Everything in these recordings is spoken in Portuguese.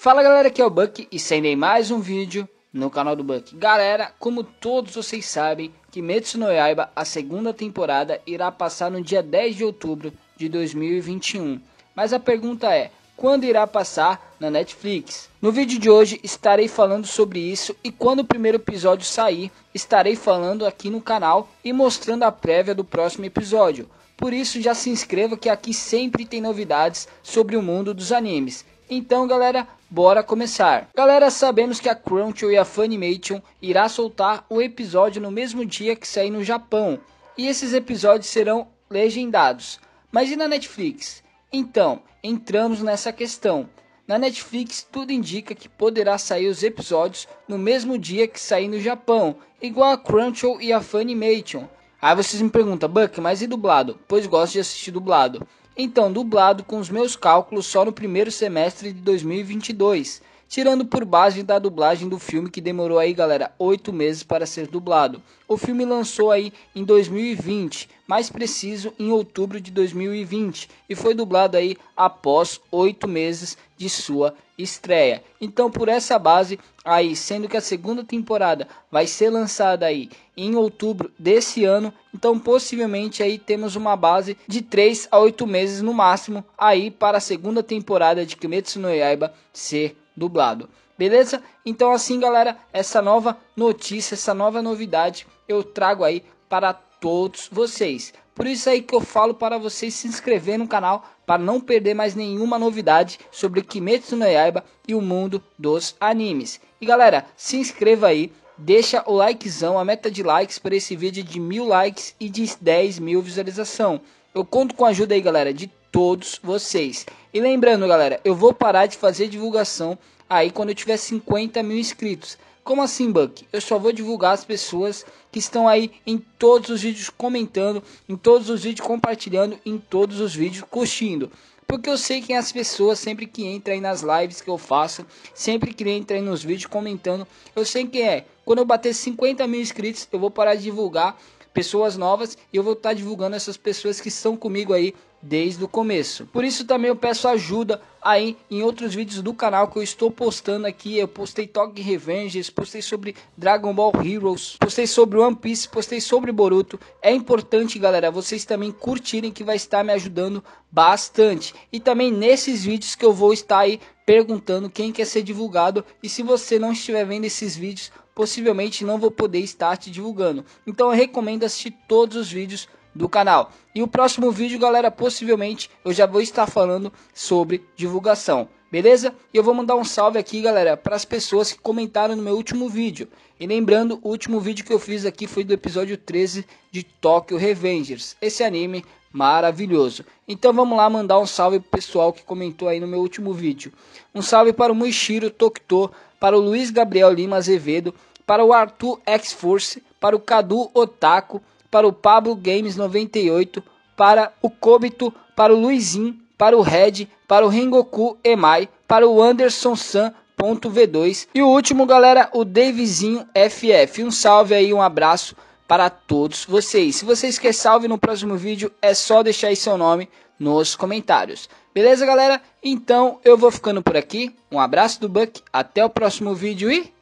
Fala galera, aqui é o Buck e sendei mais um vídeo no canal do Buck. Galera, como todos vocês sabem, Kimetsu no Yaiba, a segunda temporada, irá passar no dia 10 de outubro de 2021. Mas a pergunta é, quando irá passar na Netflix? No vídeo de hoje estarei falando sobre isso e quando o primeiro episódio sair, estarei falando aqui no canal e mostrando a prévia do próximo episódio. Por isso já se inscreva que aqui sempre tem novidades sobre o mundo dos animes. Então, galera, bora começar. Galera, sabemos que a Crunchyroll e a Funimation irá soltar o episódio no mesmo dia que sair no Japão, e esses episódios serão legendados. Mas e na Netflix? Então, entramos nessa questão. Na Netflix, tudo indica que poderá sair os episódios no mesmo dia que sair no Japão, igual a Crunchyroll e a Funimation. Aí vocês me perguntam, Buck, mas e dublado? Pois gosto de assistir dublado. Então, dublado com os meus cálculos só no primeiro semestre de 2022, tirando por base da dublagem do filme que demorou aí, galera, oito meses para ser dublado. O filme lançou aí em 2020, mais preciso em outubro de 2020, e foi dublado aí após oito meses de sua estreia. Então, por essa base aí, sendo que a segunda temporada vai ser lançada aí em outubro desse ano, então possivelmente aí temos uma base de 3 a 8 meses no máximo aí para a segunda temporada de Kimetsu no Yaiba ser dublado. Beleza? Então assim, galera, essa nova notícia, essa nova novidade eu trago aí para todos vocês. Por isso aí que eu falo para vocês se inscrever no canal para não perder mais nenhuma novidade sobre Kimetsu no Yaiba e o mundo dos animes. E galera, se inscreva aí, deixa o likezão, a meta de likes para esse vídeo de mil likes e de 10 mil visualização. Eu conto com a ajuda aí galera de todos vocês. E lembrando galera, eu vou parar de fazer divulgação aí quando eu tiver 50 mil inscritos. Como assim, Buck? Eu só vou divulgar as pessoas que estão aí em todos os vídeos comentando, em todos os vídeos compartilhando, em todos os vídeos curtindo. Porque eu sei quem é as pessoas sempre que entram aí nas lives que eu faço, sempre que entra aí nos vídeos comentando, eu sei quem é. Quando eu bater 50 mil inscritos, eu vou parar de divulgar pessoas novas e eu vou estar divulgando essas pessoas que estão comigo aí desde o começo. Por isso também eu peço ajuda aí em outros vídeos do canal que eu estou postando aqui. Eu postei Tog Revengers, postei sobre Dragon Ball Heroes, postei sobre One Piece, postei sobre Boruto. É importante, galera, vocês também curtirem que vai estar me ajudando bastante. E também nesses vídeos que eu vou estar aí perguntando quem quer ser divulgado e se você não estiver vendo esses vídeos, possivelmente não vou poder estar te divulgando. Então eu recomendo assistir todos os vídeos do canal. E o próximo vídeo, galera, possivelmente eu já vou estar falando sobre divulgação. Beleza? E eu vou mandar um salve aqui, galera, para as pessoas que comentaram no meu último vídeo. E lembrando, o último vídeo que eu fiz aqui foi do episódio 13 de Tokyo Revengers. Esse anime maravilhoso. Então vamos lá mandar um salve pro pessoal que comentou aí no meu último vídeo. Um salve para o Muishiro Tokito, para o Luiz Gabriel Lima Azevedo, para o Arthur X-Force, para o Cadu Otaku, para o Pablo Games 98, para o Kobito, para o Luizinho, para o Red, para o Rengoku Emai, para o Anderson San V2 e o último, galera, o Davizinho FF. Um salve aí, um abraço para todos vocês. Se vocês querem salve no próximo vídeo, é só deixar aí seu nome nos comentários. Beleza, galera? Então eu vou ficando por aqui. Um abraço do Buck, até o próximo vídeo e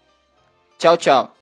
tchau, tchau.